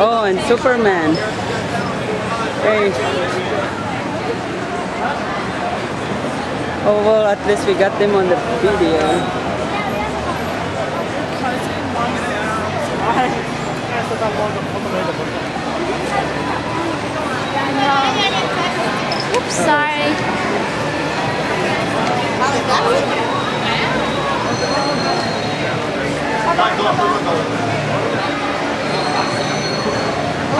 Oh, and Superman. Hey. Oh, well, at least we got them on the video. Oops, sorry.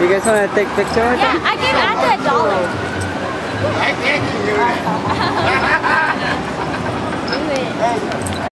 You guys want to take picture Yeah. I gave Anta a dollar.